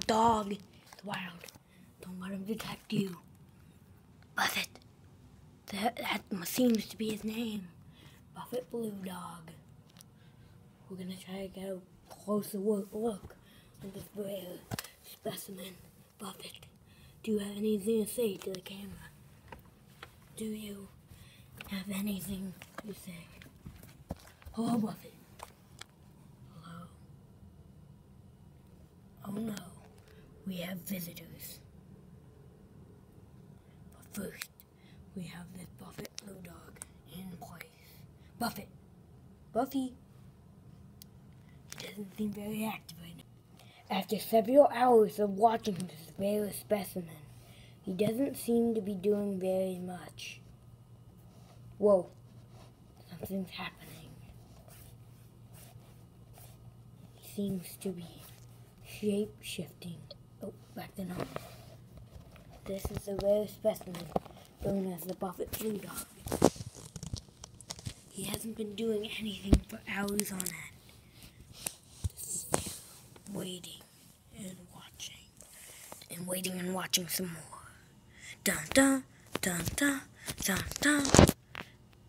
dog. It's wild. Don't let him detect you. Buffett. That, that seems to be his name. Buffett Blue Dog. We're gonna try to get a closer look, look at this rare specimen. Buffett, do you have anything to say to the camera? Do you have anything to say? Hello, Buffett. Hello. Oh no, we have visitors. But first, we have this Buffett Blue Dog in place. Buffett! Buffy! He doesn't seem very active right now. After several hours of watching this rare specimen, he doesn't seem to be doing very much. Whoa, something's happening. He seems to be shape shifting. Oh, back to normal. This is a rare specimen known as the Buffett Blue Dog. He hasn't been doing anything for hours on end. Waiting and watching. And waiting and watching some more. Dun dun dun dun dun dun.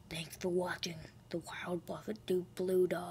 Thanks for watching the Wild Buffett Blue Dog.